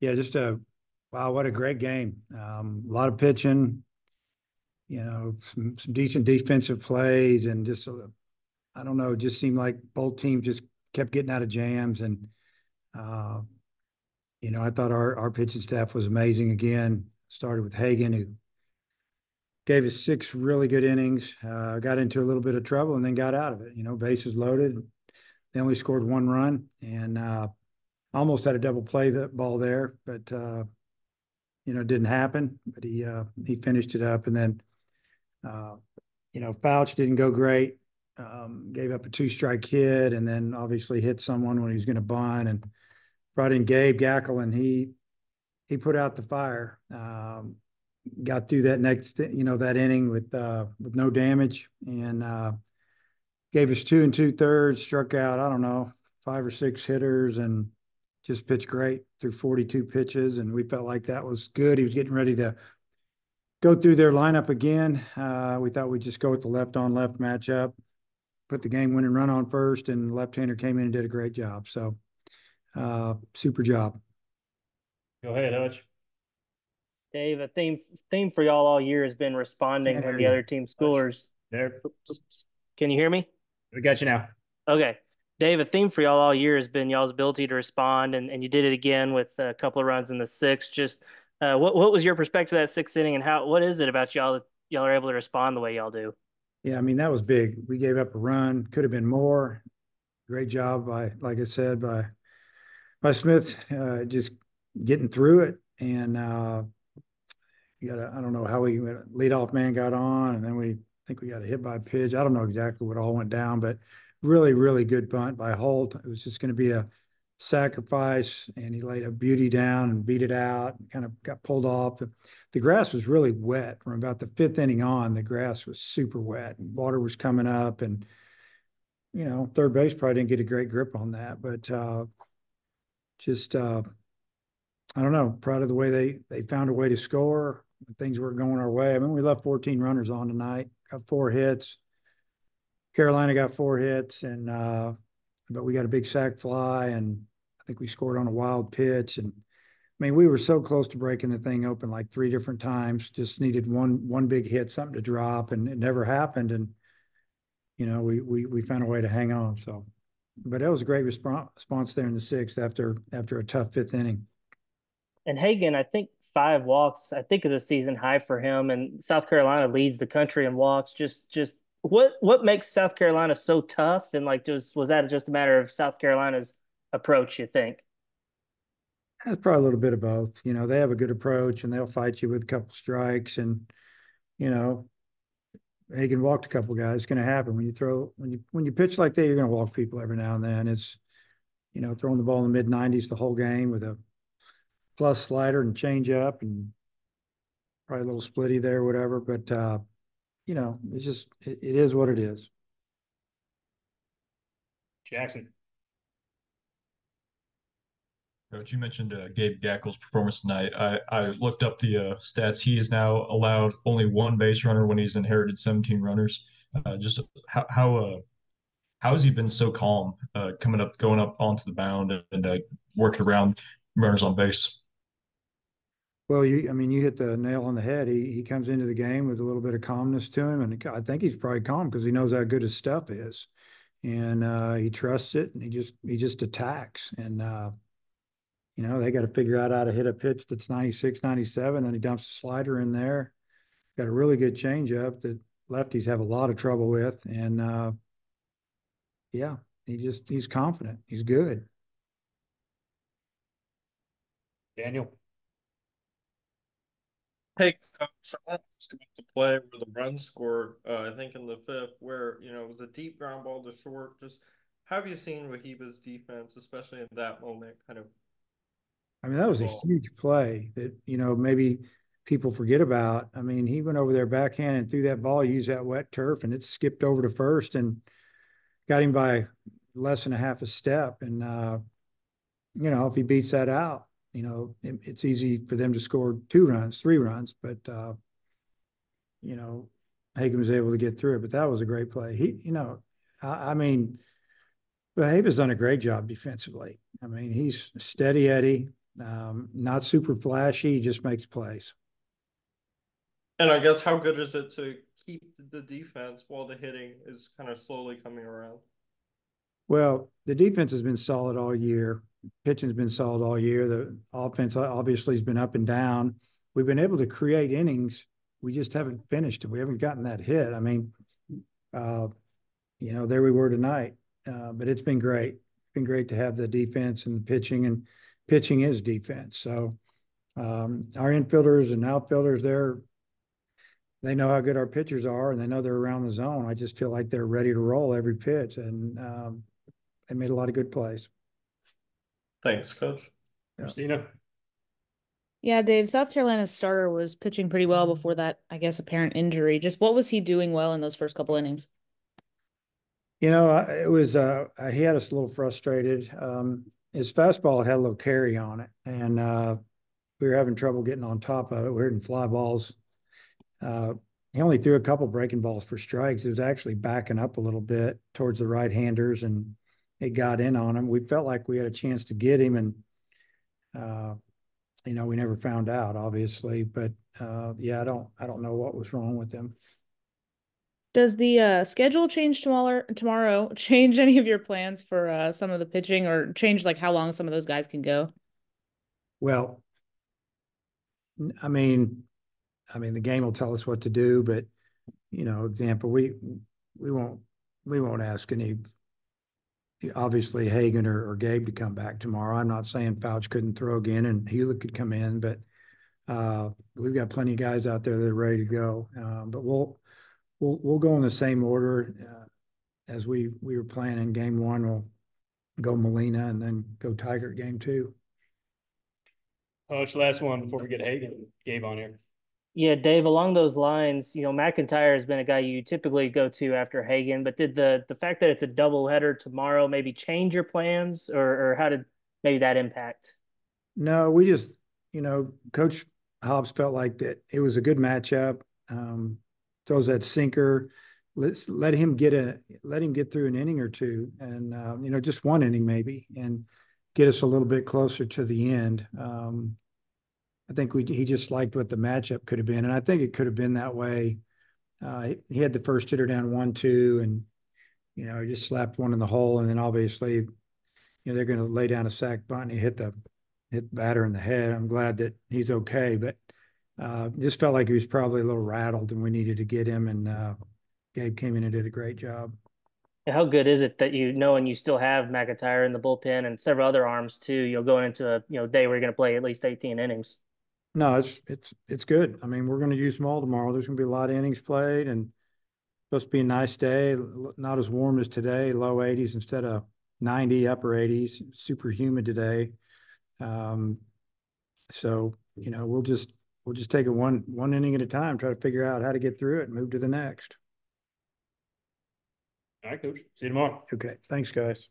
Yeah, just a wow, what a great game. Um, a lot of pitching, you know, some, some decent defensive plays, and just I don't know, just seemed like both teams just kept getting out of jams. And, uh, you know, I thought our, our pitching staff was amazing again. Started with Hagen, who gave us six really good innings, uh, got into a little bit of trouble, and then got out of it. You know, bases loaded. They only scored one run and uh, almost had a double play that ball there, but uh, you know, didn't happen. But he uh, he finished it up, and then uh, you know, Foutch didn't go great. Um, gave up a two strike hit, and then obviously hit someone when he was going to bunt, and brought in Gabe Gaeckle, and he he put out the fire. Um, got through that next, you know, that inning with uh, with no damage, and uh, gave us two and two thirds. Struck out, I don't know, five or six hitters, and just pitched great through 42 pitches. And we felt like that was good. He was getting ready to go through their lineup again. Uh, we thought we'd just go with the left on left matchup, put the game winning run on first, and left hander came in and did a great job. So, uh, super job. Go ahead, Hutch. Dave, a theme theme for y'all all year has been responding yeah, when the other team scores. There. Can you hear me? We got you now. Okay. Dave, a theme for y'all all year has been y'all's ability to respond, and, and you did it again with a couple of runs in the sixth. Just uh, what what was your perspective of that sixth inning, and how what is it about y'all that y'all are able to respond the way y'all do? Yeah, I mean that was big. We gave up a run, could have been more. Great job by, like I said, by by Smith, uh, just getting through it, and uh, you got I don't know how we lead off man got on, and then we think we got a hit by a pitch. I don't know exactly what all went down, but really, really good bunt by Holt. It was just going to be a sacrifice, and he laid a beauty down and beat it out. And kind of got pulled off. The, the grass was really wet from about the fifth inning on. The grass was super wet, and water was coming up, and you know, third base probably didn't get a great grip on that, but uh, just uh, I don't know. Proud of the way they they found a way to score. Things weren't going our way. I mean, we left 14 runners on tonight. Got four hits. Carolina got four hits, and uh, but we got a big sac fly, and I think we scored on a wild pitch. And I mean, we were so close to breaking the thing open like three different times. Just needed one one big hit, something to drop, and it never happened. And you know, we we we found a way to hang on. So, but that was a great response response there in the sixth after after a tough fifth inning. And Hagen, I think five walks. I think is a season high for him, and South Carolina leads the country in walks. Just just what what makes South Carolina so tough? And like, just was that just a matter of South Carolina's approach? You think? That's probably a little bit of both. You know, they have a good approach, and they'll fight you with a couple strikes, and you know, Hagen walked a couple guys. It's going to happen when you throw when you when you pitch like that. You're going to walk people every now and then. It's you know throwing the ball in the mid 90s the whole game with a plus slider and change up and probably a little splitty there, whatever. But uh, you know, it's just it, it is what it is. Jackson. Coach, you mentioned uh, Gabe Gaeckle's performance tonight. I, I looked up the uh, stats. He is now allowed only one base runner when he's inherited 17 runners. Uh, just how how uh, how has he been so calm uh, coming up, going up onto the mound and, and uh, working around runners on base? Well, you, I mean, you hit the nail on the head. He he comes into the game with a little bit of calmness to him, and I think he's probably calm because he knows how good his stuff is, and uh, he trusts it, and he just he just attacks. And uh, you know, they got to figure out how to hit a pitch that's 96, 97, and he dumps a slider in there. Got a really good changeup that lefties have a lot of trouble with, and uh, yeah, he just he's confident. He's good. Daniel. Hey, Coach, I want to about the play where the run scored, uh, I think in the fifth, where, you know, it was a deep ground ball to short. Just have you seen Wahiba's defense, especially in that moment, kind of? I mean, that was a huge play that, you know, maybe people forget about. I mean, he went over there backhand and threw that ball, used that wet turf, and it skipped over to first and got him by less than a half a step. And, uh, you know, if he beats that out, you know, it, it's easy for them to score two runs, three runs, but uh, you know, Hagen was able to get through it. But that was a great play. He, you know, I, I mean, has done a great job defensively. I mean, he's steady Eddie. Um, not super flashy, he just makes plays. And I guess how good is it to keep the defense while the hitting is kind of slowly coming around? Well, the defense has been solid all year. Pitching's been solid all year. The offense obviously has been up and down. We've been able to create innings. We just haven't finished it. We haven't gotten that hit. I mean, uh, you know, there we were tonight. Uh, but it's been great. It's been great to have the defense and the pitching, and pitching is defense. So um, our infielders and outfielders, they're they know how good our pitchers are, and they know they're around the zone. I just feel like they're ready to roll every pitch, and um, they made a lot of good plays. Thanks, coach. Yeah. Christina. Yeah, Dave, South Carolina's starter was pitching pretty well before that, I guess, apparent injury. Just what was he doing well in those first couple innings? You know, it was uh, he had us a little frustrated. Um, his fastball had a little carry on it, and uh, we were having trouble getting on top of it. We were hitting fly balls. Uh, he only threw a couple breaking balls for strikes. It was actually backing up a little bit towards the right handers, and it got in on him. We felt like we had a chance to get him, and uh, you know, we never found out, obviously. But uh, yeah, I don't, I don't know what was wrong with him. Does the uh, schedule change tomorrow? Tomorrow change any of your plans for uh, some of the pitching, or change like how long some of those guys can go? Well, I mean, I mean, the game will tell us what to do, but you know, example, we we won't we won't ask any obviously Hagen or, or Gabe to come back tomorrow. I'm not saying Foutch couldn't throw again and Hewlett could come in, but uh, we've got plenty of guys out there that are ready to go. Um, but we'll we'll we'll go in the same order uh, as we we were playing in game one. We'll go Molina and then go Tygart game two. Hutch, last one before we get Hagen, Gabe on here. Yeah, Dave, along those lines, you know, McEntire has been a guy you typically go to after Hagen, but did the the fact that it's a double header tomorrow maybe change your plans or or how did maybe that impact? No, we just, you know, Coach Hobbs felt like that it was a good matchup. Um, throws that sinker. Let's let him get a let him get through an inning or two, and um, you know, just one inning maybe, and get us a little bit closer to the end. Um, I think we he just liked what the matchup could have been, and I think it could have been that way. Uh, he, had the first hitter down one two, and you know, he just slapped one in the hole, and then obviously, you know, they're going to lay down a sack bunt, and he hit the hit the batter in the head. I'm glad that he's okay, but uh, just felt like he was probably a little rattled, and we needed to get him. And uh, Gabe came in and did a great job. How good is it that you know and you still have McEntire in the bullpen and several other arms too? You know, going into a you know day where you're going to play at least 18 innings. No, it's it's it's good. I mean, we're going to use them all tomorrow. There's going to be a lot of innings played, and supposed to be a nice day. Not as warm as today, low 80s instead of 90, upper 80s. Super humid today. Um, so you know, we'll just we'll just take it one one inning at a time. Try to figure out how to get through it and move to the next. All right, coach. See you tomorrow. Okay, thanks, guys.